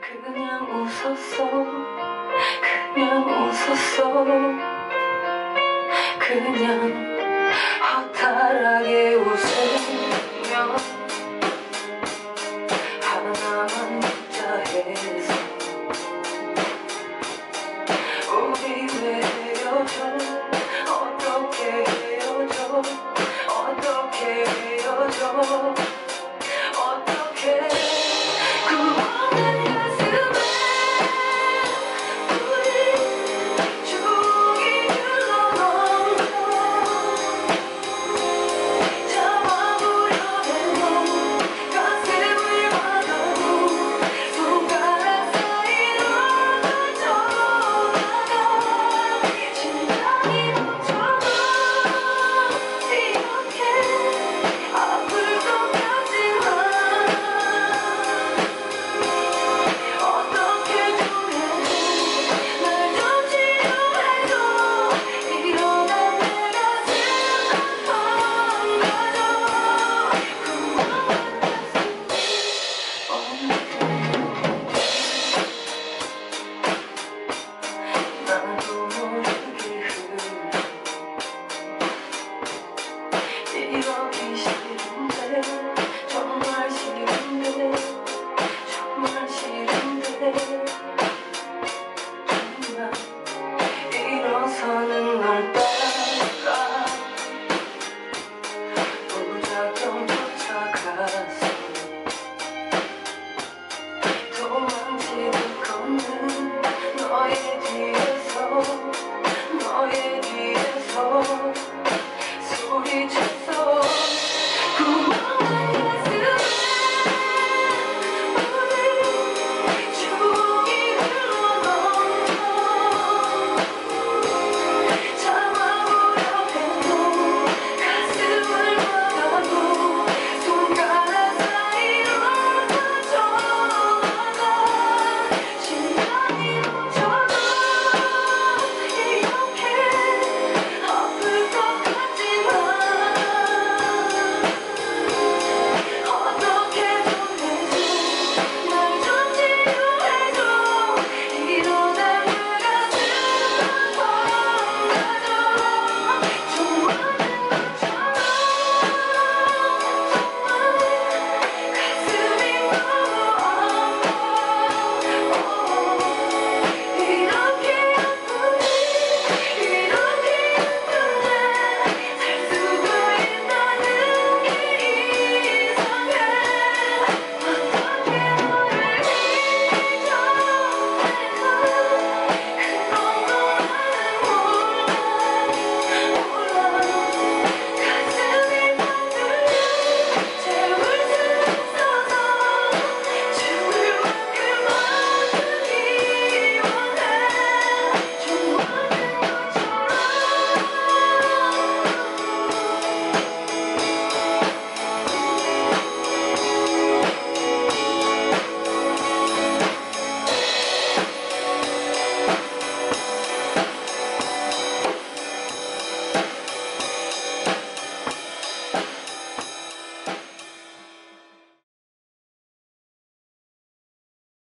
그냥 웃었어. 그냥 웃었어. 그냥 허탈하게 웃었어.